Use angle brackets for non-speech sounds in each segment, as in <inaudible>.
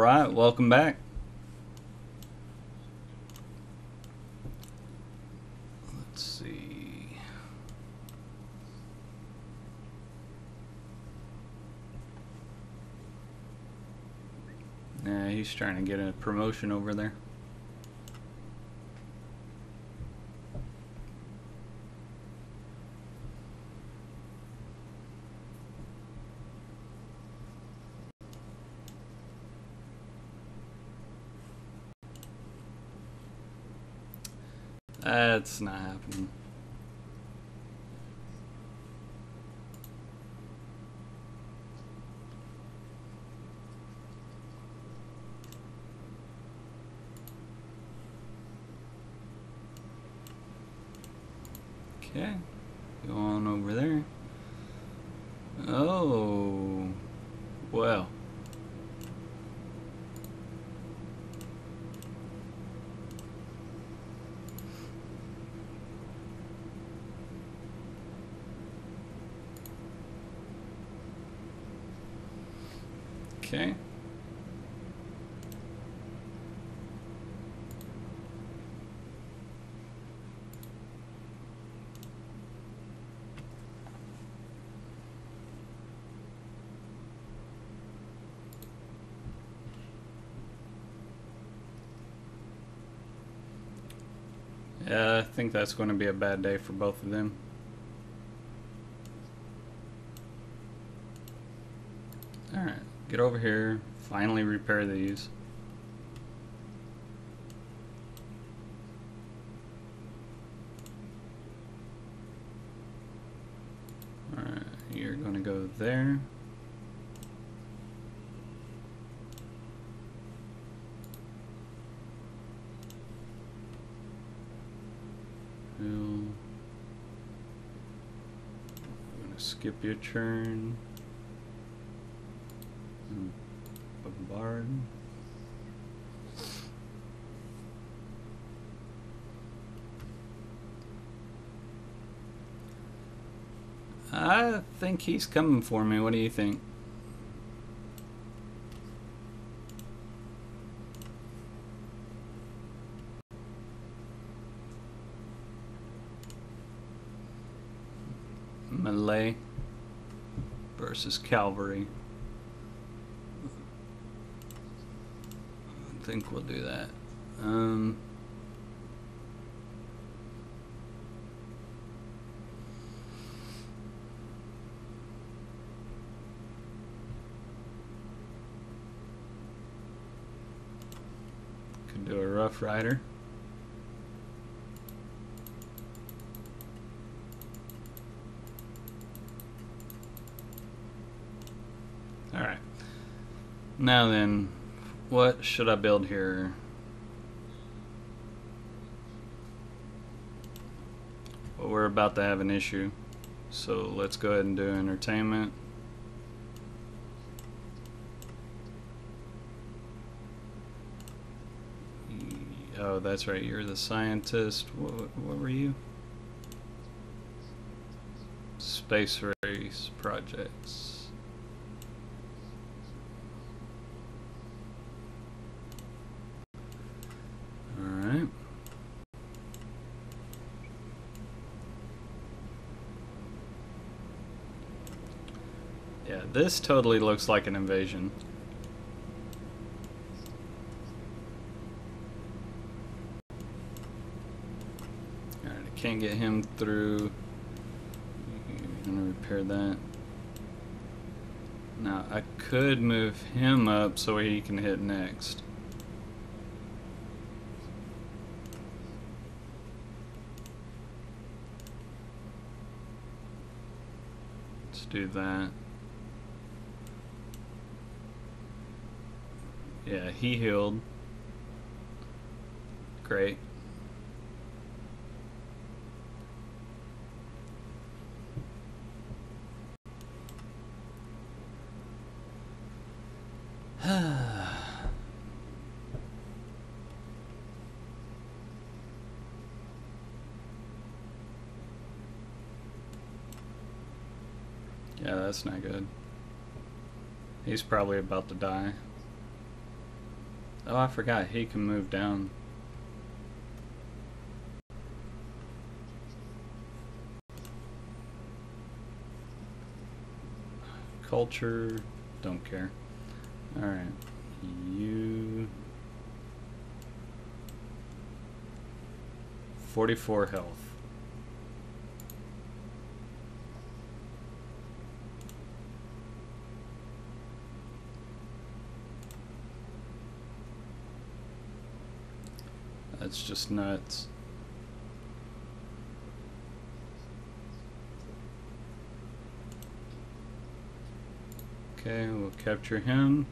right, welcome back. Let's see. Yeah, he's trying to get a promotion over there. That's not happening. Okay, go on over there. Oh, well. Okay. Yeah, I think that's going to be a bad day for both of them. Alright, get over here, finally repair these. Alright, you're going to go there. Skip your turn. Bombard. I think he's coming for me. What do you think? Melee versus cavalry. I think we'll do that. Um, could do a Rough Rider. Alright. Now then, what should I build here? Well, we're about to have an issue. So let's go ahead and do entertainment. Oh, that's right. You're the scientist. What, what were you? Space race projects. All right. Yeah, this totally looks like an invasion. Alright, I can't get him through. I'm gonna repair that. Now, I could move him up so he can hit next. Let's do that. Yeah, he healed. Great. <sighs> yeah, that's not good. He's probably about to die. Oh, I forgot. He can move down. Culture, don't care. Alright, you... 44 health. That's just nuts. Okay, we'll capture him.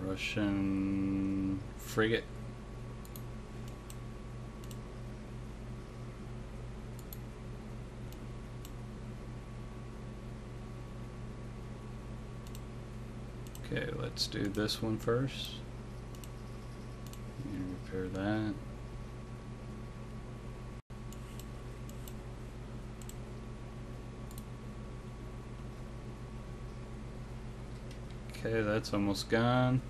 Russian frigate. Okay, let's do this one first. And repair that. Okay, that's almost gone.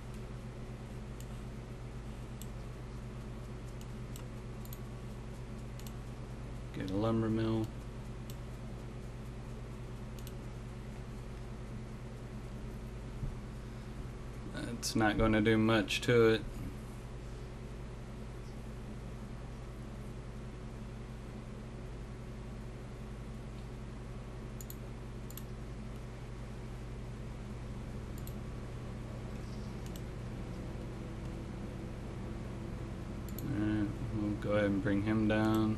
Get a lumber mill. It's not going to do much to it. Alright, we'll go ahead and bring him down.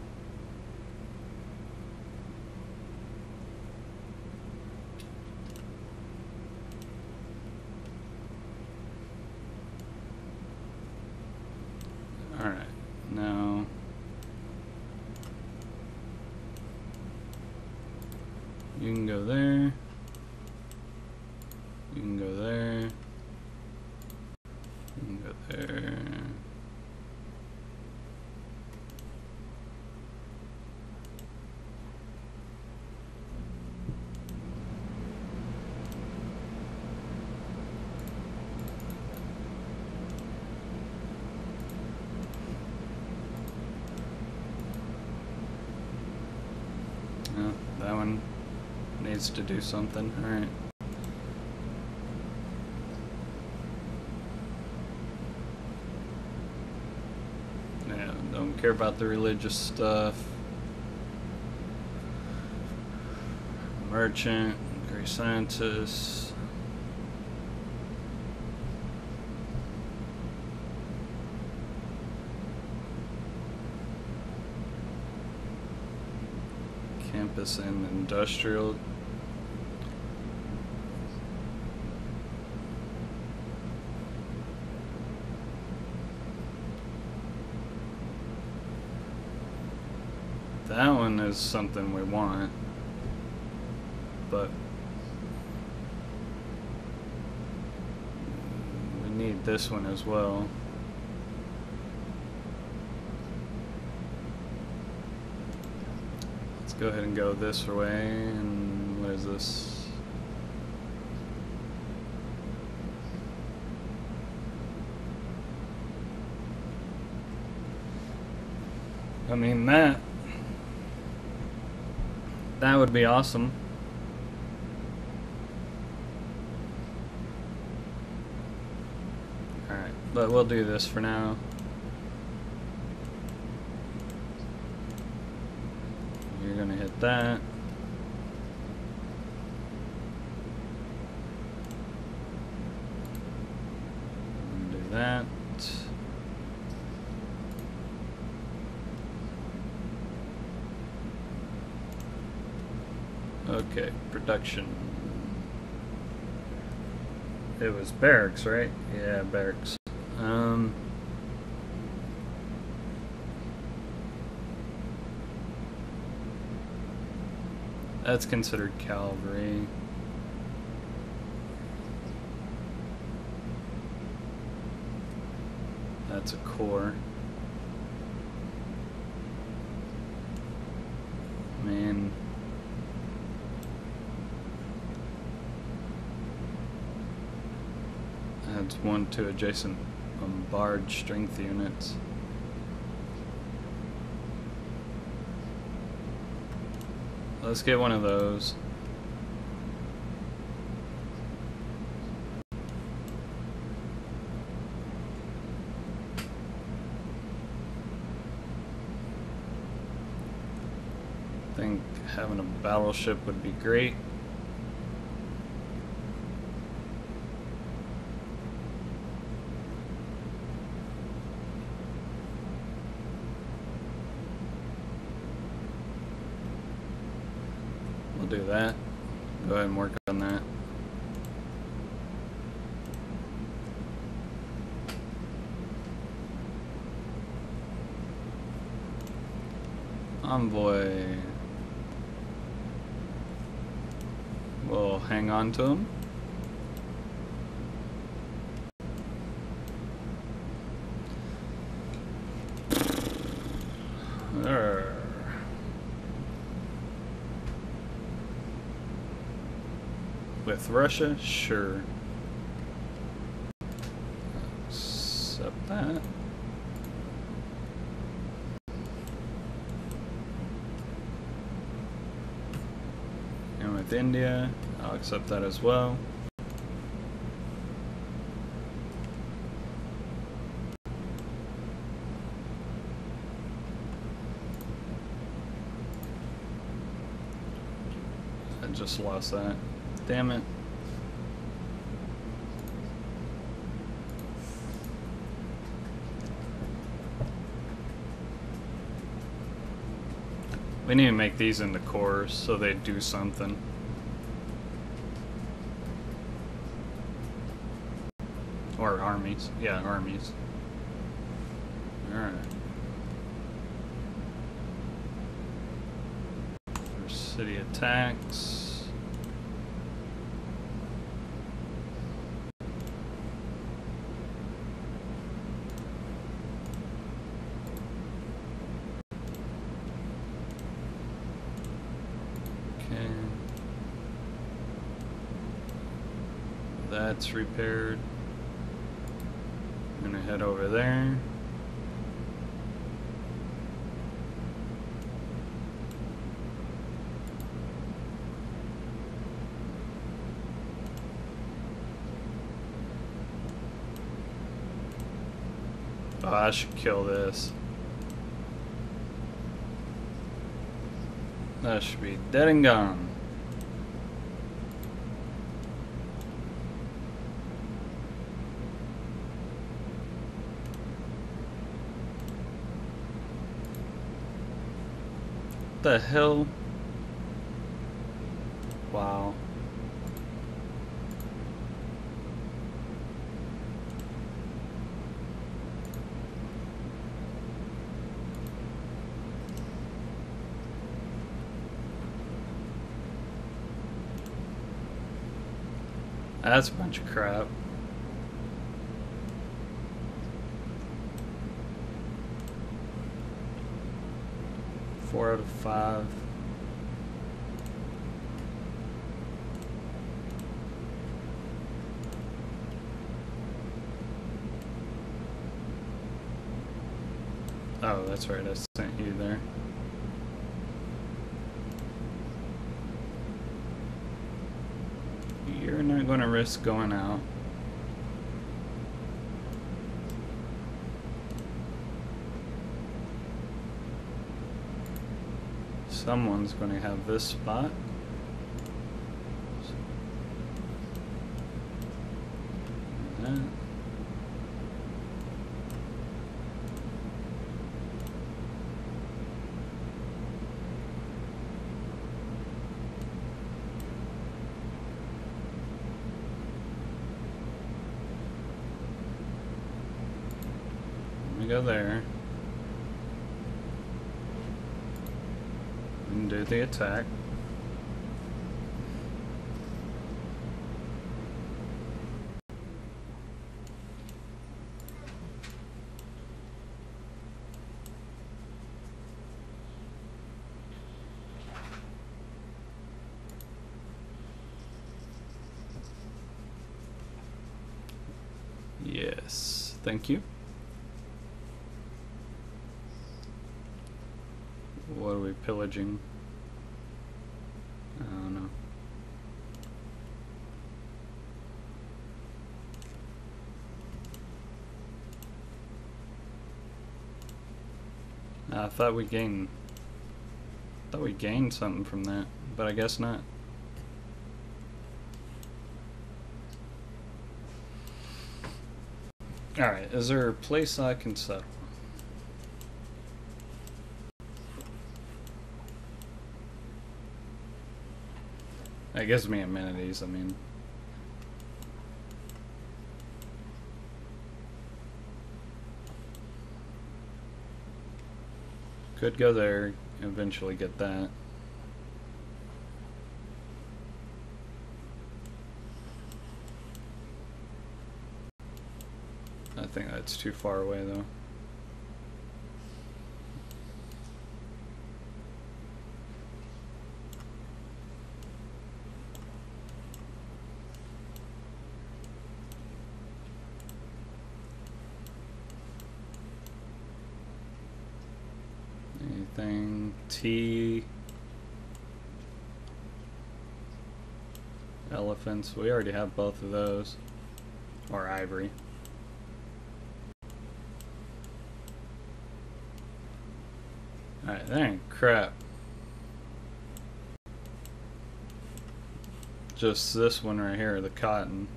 Alright, now you can go there. You can go there. You can go there. Oh, that one needs to do something. Alright. Yeah, don't care about the religious stuff. Merchant, Grasantis. Campus and industrial. That one is something we want. But we need this one as well. Let's go ahead and go this way. And what is this? I mean that that would be awesome. Alright, but we'll do this for now. You're gonna hit that. Do that. Okay, production. It was barracks, right? Yeah, barracks. Um. That's considered cavalry. That's a corps. Man. One to adjacent um, bombard strength units. Let's get one of those. I think having a battleship would be great. We'll do that. Go ahead and work on that. Envoy. We'll With Russia, sure. Accept that. And with India, I'll accept that as well. I just lost that. Damn it. We need to make these into corps so they do something. Or armies. Yeah, armies. Alright. City attacks. Okay. That's repaired. I'm gonna head over there. Oh, I should kill this. That should be dead and gone. The hell? Wow. That's a bunch of crap. Four out of five. Oh, that's right, I sent you there. You're not going to risk going out. Someone's going to have this spot. and do the attack. Yes, thank you. Pillaging? I don't know. Uh, I thought we gained. Thought we gained something from that, but I guess not. Alright, is there a place I can settle? It gives me amenities, I mean. Could go there, eventually get that. I think that's too far away though. We already have both of those. Or ivory. Alright, that crap. Just this one right here, the cotton.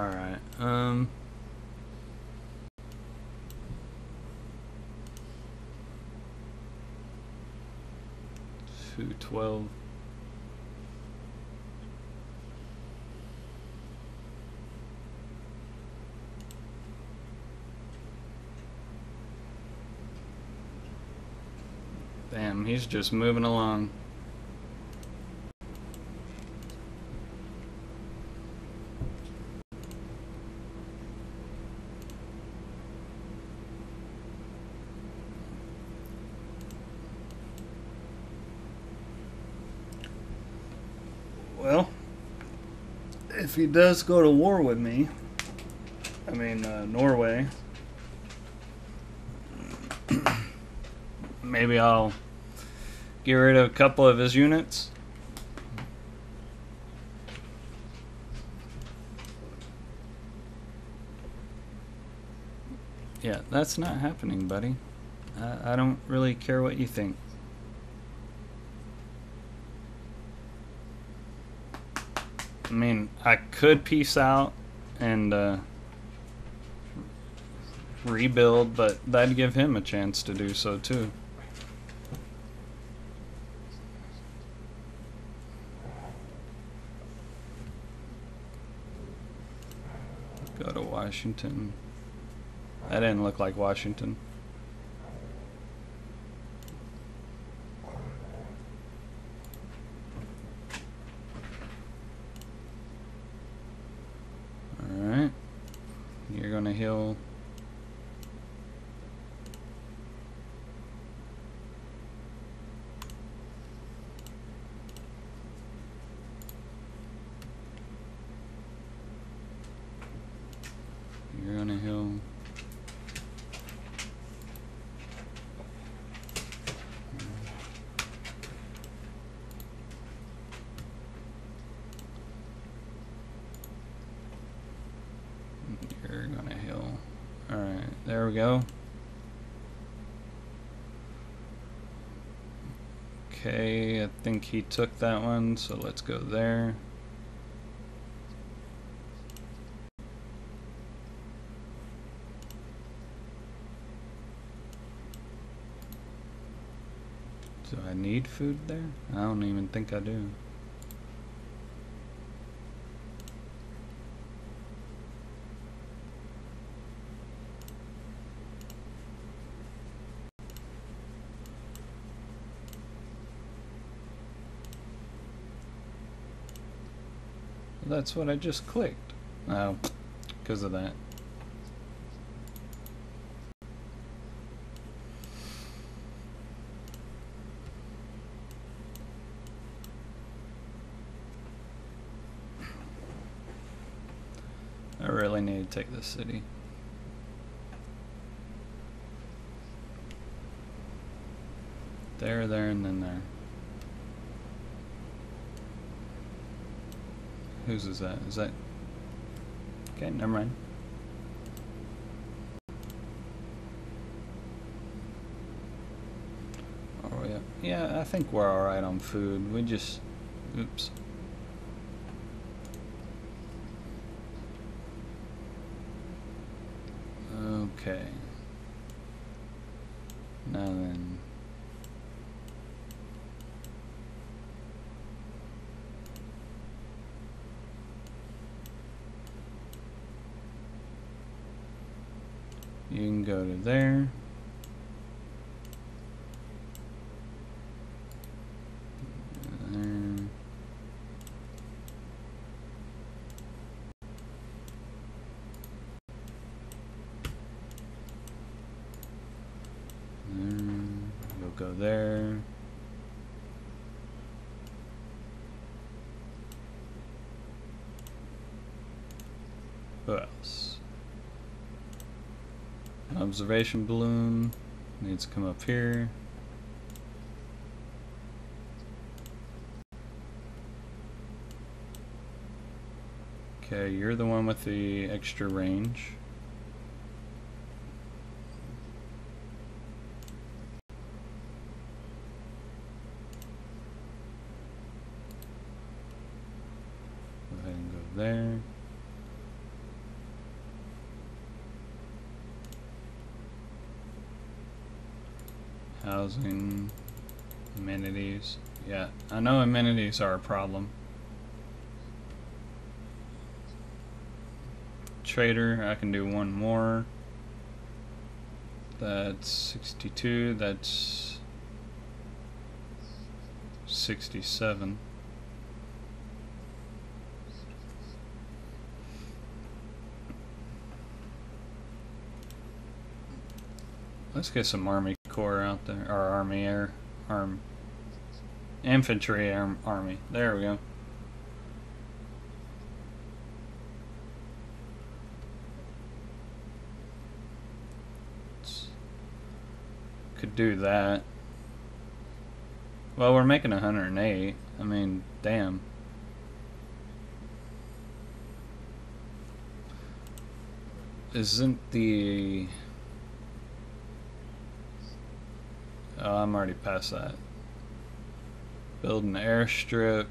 Alright, um... Two twelve. Damn, he's just moving along. Well, if he does go to war with me, I mean, uh, Norway, <clears throat> maybe I'll get rid of a couple of his units. Yeah, that's not happening, buddy. I, I don't really care what you think. I mean, I could peace out and uh, rebuild, but that'd give him a chance to do so too. Go to Washington. That didn't look like Washington. Alright. You're gonna heal. You're gonna heal. You're gonna heal. Alright, there we go. Okay, I think he took that one, so let's go there. Do I need food there? I don't even think I do. that's what I just clicked. Oh, because of that. I really need to take this city. There, there, and then there. Whose is that? Is that... Okay, never mind. Oh, yeah. Yeah, I think we're alright on food. We just... Oops. Okay. Now then. You can go to there. There. You'll go there. Who else? Observation balloon needs to come up here. Okay, you're the one with the extra range. Go ahead and go there. Housing, amenities. Yeah, I know amenities are a problem. Trader, I can do one more. That's 62, that's 67. Let's get some Army Corps out there, or Army Air, Arm, Infantry arm, Army. There we go. Could do that. Well, we're making 108. I mean, damn. Isn't the Oh, I'm already past that. Build an airstrip.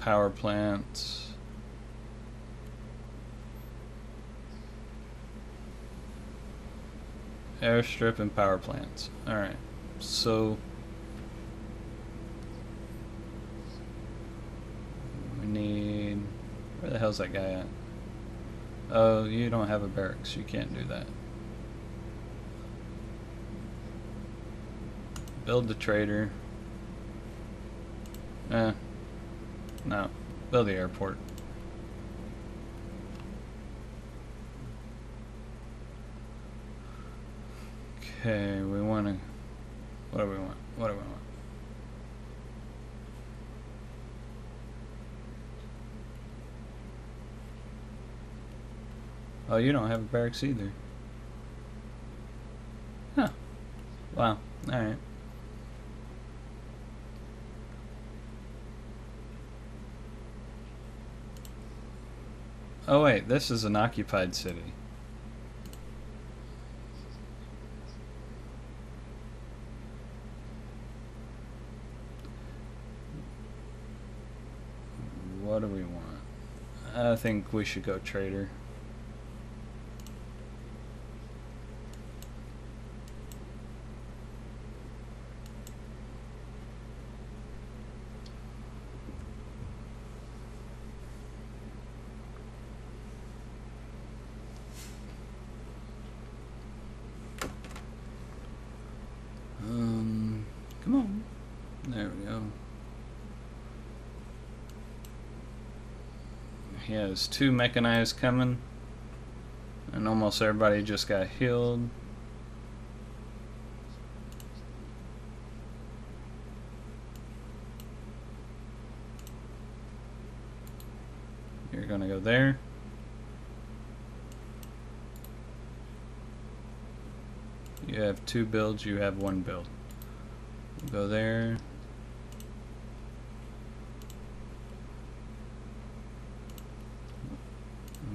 Power plants. Airstrip and power plants. Alright. So we need where the hell's that guy at? Oh, you don't have a barracks. You can't do that. Build the trader. Eh. No. Build the airport. Okay, we want to... What do we want? What do we want? Oh, you don't have a barracks either. Huh. Wow. Alright. Oh wait, this is an occupied city. What do we want? I think we should go trader. Come on. There we go. He has two mechanized coming. And almost everybody just got healed. You're gonna go there. You have two builds, you have one build. Go there.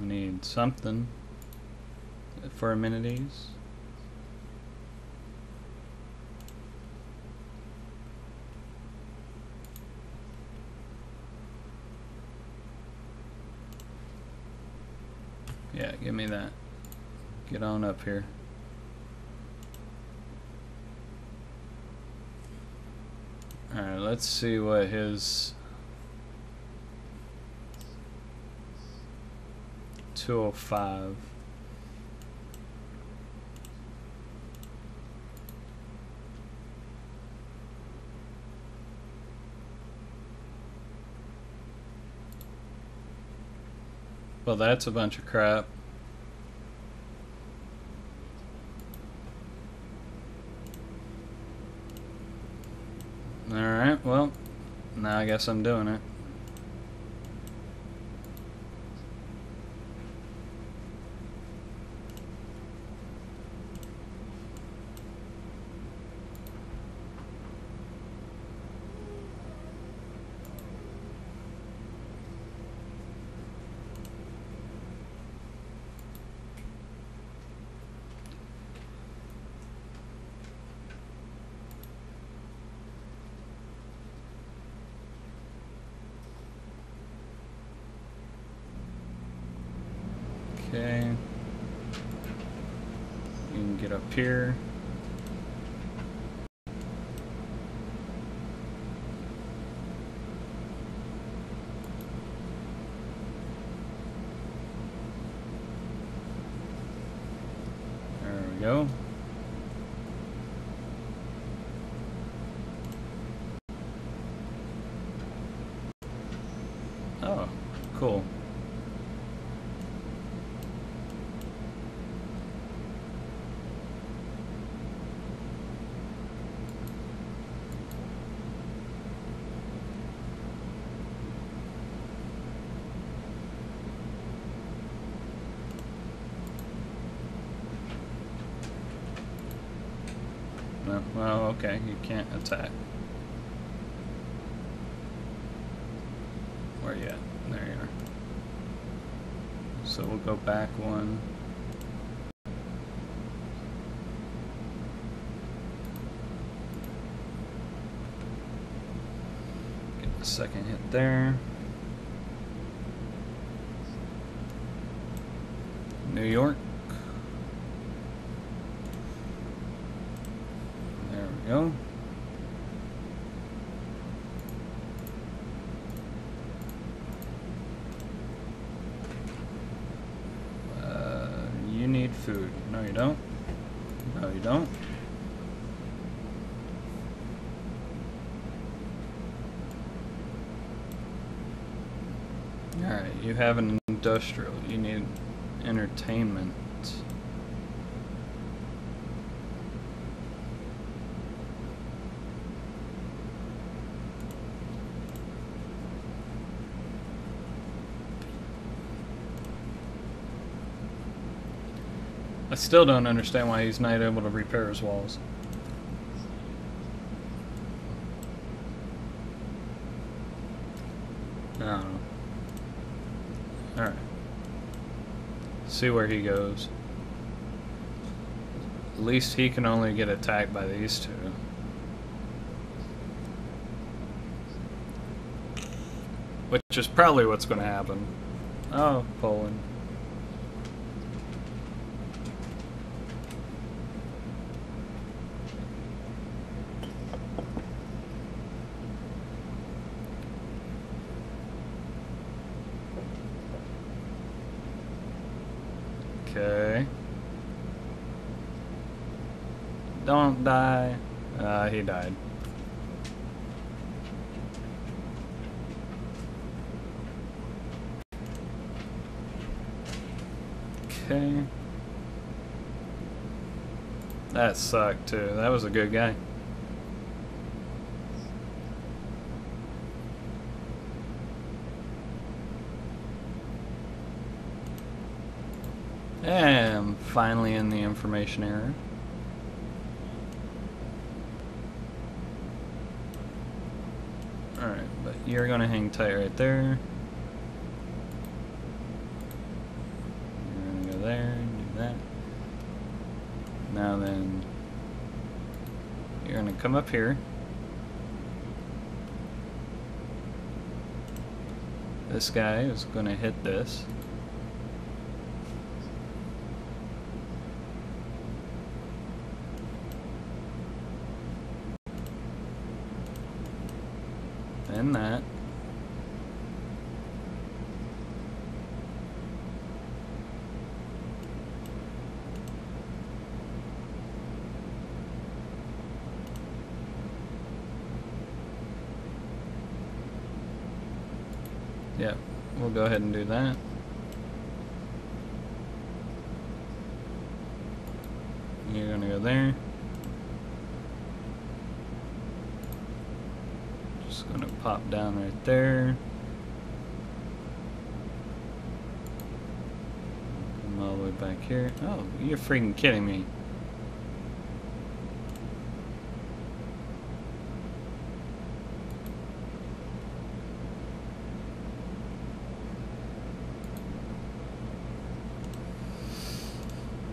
We need something for amenities. Yeah, give me that. Get on up here. Alright, let's see what his 205 Well, that's a bunch of crap. Alright, well, now I guess I'm doing it. Okay. You can get up here. There we go. Oh, cool. No, okay, you can't attack. Where you at? There you are. So we'll go back one. Get the second hit there. New York. There. Uh, you need food. No, you don't. No, you don't. Alright, you have an industrial. You need entertainment. I still don't understand why he's not able to repair his walls. I don't know. Alright. See where he goes. At least he can only get attacked by these two. Which is probably what's going to happen. Oh, Poland. Okay. Don't die. Uh, he died. Okay. That sucked too. That was a good guy. And I'm finally in the information area. You're gonna hang tight right there. You're gonna go there and do that. Now then, you're gonna come up here. This guy is gonna hit this. And that. Yep, we'll go ahead and do that. You're gonna go there. Just gonna pop down right there. Come all the way back here. Oh, you're freaking kidding me.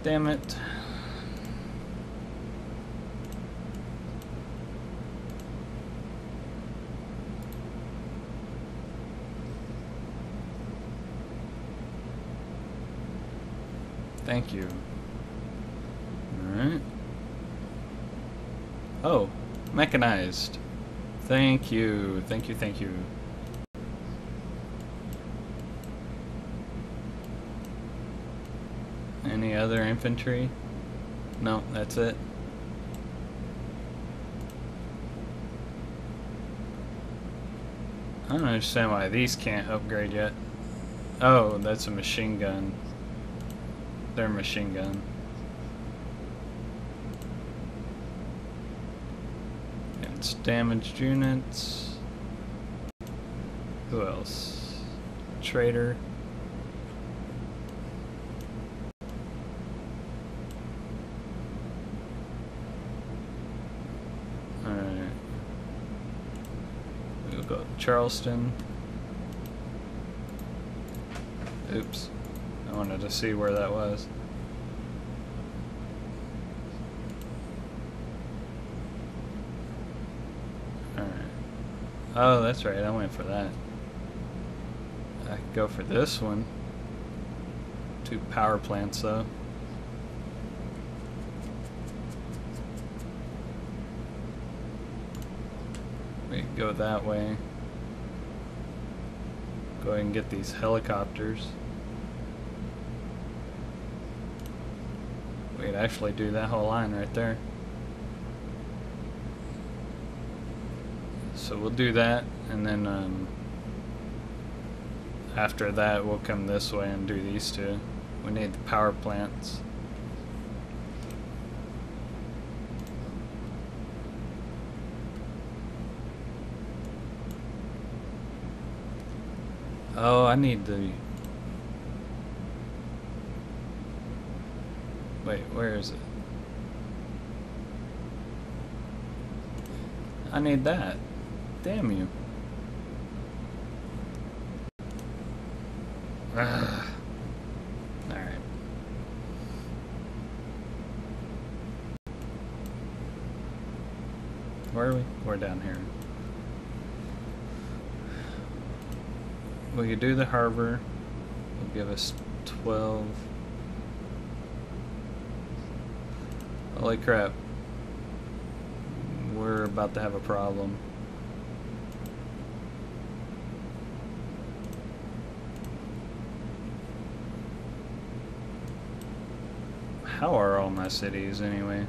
Damn it. Thank you. Alright. Oh, mechanized. Thank you, thank you, thank you. Any other infantry? No, that's it. I don't understand why these can't upgrade yet. Oh, that's a machine gun. They're machine gun. It's damaged units. Who else? Trader. Alright. We'll go Charleston. Oops. I wanted to see where that was. Alright. Oh, that's right. I went for that. I could go for this one. Two power plants, though. We can go that way. Go ahead and get these helicopters. We'd actually do that whole line right there. So we'll do that, and then um, after that we'll come this way and do these two. We need the power plants. Oh, I need the... Wait, where is it? I need that. Damn you. <sighs> Alright. Where are we? We're down here. We could do the harbor. It'll give us 12. Holy crap. We're about to have a problem. How are all my cities anyway?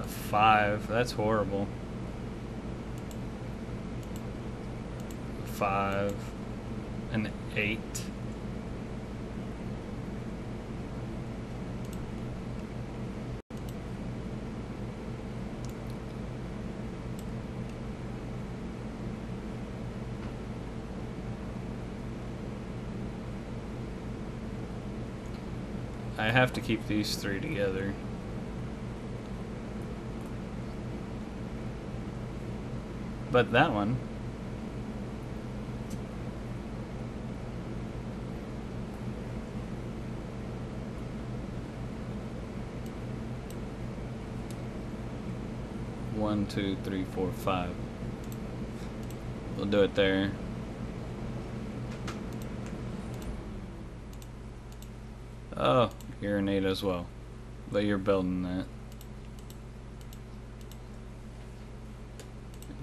A five, that's horrible. Five, eight. I have to keep these three together. But that one One, two, three, four, five. We'll do it there. Oh, you're an 8 as well. But you're building that.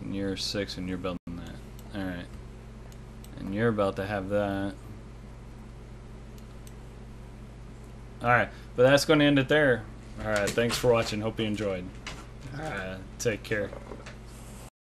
And you're 6 and you're building that. Alright. And you're about to have that. Alright, but that's going to end it there. Alright, thanks for watching. Hope you enjoyed. Take care.